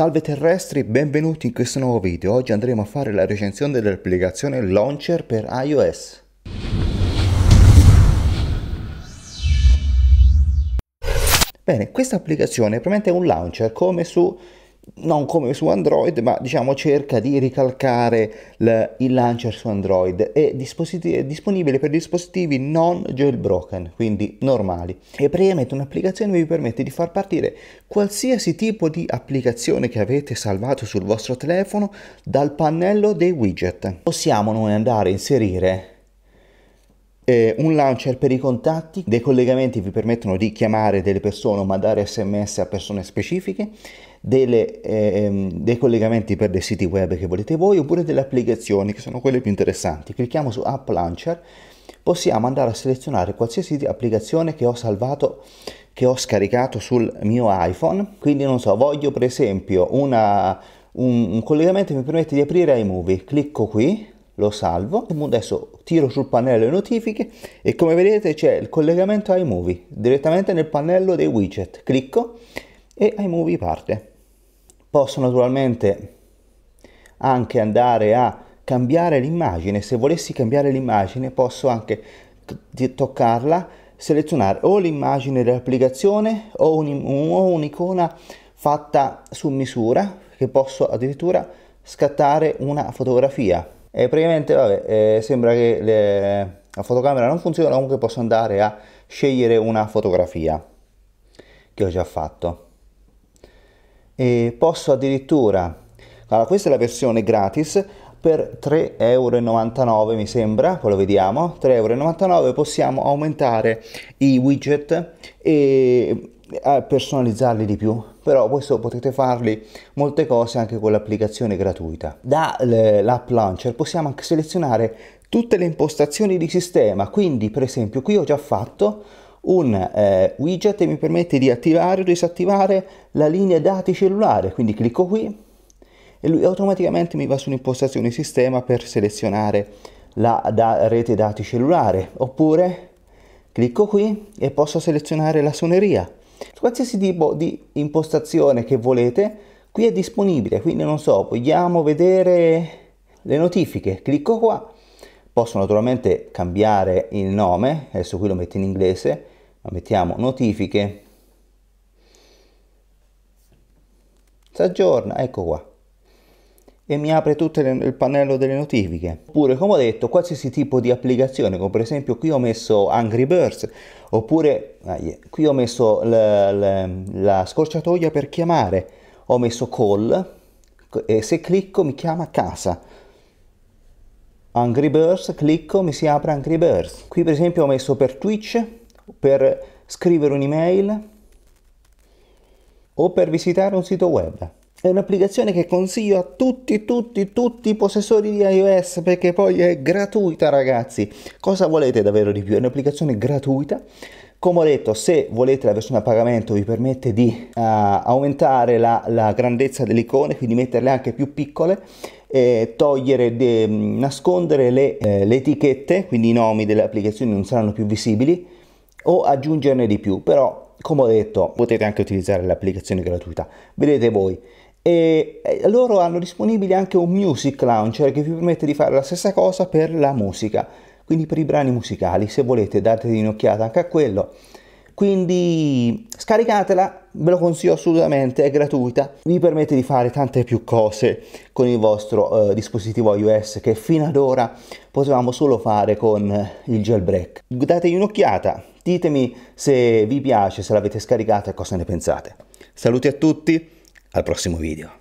Salve terrestri, benvenuti in questo nuovo video. Oggi andremo a fare la recensione dell'applicazione Launcher per iOS. Bene, questa applicazione è praticamente un launcher come su non come su Android, ma diciamo cerca di ricalcare il, il launcher su Android. È, è, disponibile per dispositivi non jailbroken, quindi normali. E praticamente un'applicazione vi permette di far partire qualsiasi tipo di applicazione che avete salvato sul vostro telefono dal pannello dei widget. Possiamo noi andare a inserire eh, un launcher per i contatti, dei collegamenti vi permettono di chiamare delle persone o mandare sms a persone specifiche, delle, eh, dei collegamenti per dei siti web che volete voi oppure delle applicazioni che sono quelle più interessanti. Clicchiamo su App Launcher, possiamo andare a selezionare qualsiasi applicazione che ho salvato che ho scaricato sul mio iPhone. Quindi non so, voglio per esempio una, un, un collegamento che mi permette di aprire iMovie. Clicco qui, lo salvo, adesso tiro sul pannello le notifiche e come vedete c'è il collegamento iMovie direttamente nel pannello dei widget. Clicco e iMovie parte. Posso naturalmente anche andare a cambiare l'immagine, se volessi cambiare l'immagine posso anche toccarla, selezionare o l'immagine dell'applicazione o, un'icona fatta su misura che posso addirittura scattare una fotografia e praticamente vabbè, eh, sembra che le, la fotocamera non funziona, comunque posso andare a scegliere una fotografia che ho già fatto. E posso addirittura, allora questa è la versione gratis, per 3,99 euro mi sembra, poi lo vediamo, 3,99 euro possiamo aumentare i widget e personalizzarli di più. Però questo potete farli molte cose anche con l'applicazione gratuita. Dall'app launcher possiamo anche selezionare tutte le impostazioni di sistema. Quindi per esempio qui ho già fatto un eh, widget che mi permette di attivare o disattivare la linea dati cellulare. Quindi clicco qui e lui automaticamente mi va sull'impostazione sistema per selezionare la da rete dati cellulare. Oppure clicco qui e posso selezionare la suoneria. Qualsiasi tipo di impostazione che volete qui è disponibile, quindi non so, vogliamo vedere le notifiche, clicco qua, posso naturalmente cambiare il nome, adesso qui lo metto in inglese, ma mettiamo notifiche, si aggiorna, ecco qua e mi apre tutto il pannello delle notifiche. Oppure, come ho detto, qualsiasi tipo di applicazione, come per esempio qui ho messo Angry Birds, oppure ah, yeah, qui ho messo la, la, la scorciatoia per chiamare, ho messo call e se clicco mi chiama casa. Angry Birds, clicco, mi si apre Angry Birds. Qui per esempio ho messo per Twitch, per scrivere un'email o per visitare un sito web. È un'applicazione che consiglio a tutti, tutti, tutti i possessori di iOS perché poi è gratuita ragazzi. Cosa volete davvero di più? È un'applicazione gratuita. Come ho detto, se volete la versione a pagamento vi permette di uh, aumentare la, la, grandezza delle icone, quindi metterle anche più piccole, eh, togliere, de, nascondere le, eh, le etichette, quindi i nomi delle applicazioni non saranno più visibili, o aggiungerne di più. Però, come ho detto, potete anche utilizzare l'applicazione gratuita. Vedete voi e loro hanno disponibile anche un music launcher che vi permette di fare la stessa cosa per la musica. Quindi per i brani musicali se volete date un'occhiata anche a quello. Quindi scaricatela ve lo consiglio assolutamente è gratuita. Vi permette di fare tante più cose con il vostro uh, dispositivo iOS che fino ad ora potevamo solo fare con il jailbreak. Dategli un'occhiata ditemi se vi piace se l'avete scaricata e cosa ne pensate. Saluti a tutti al prossimo video.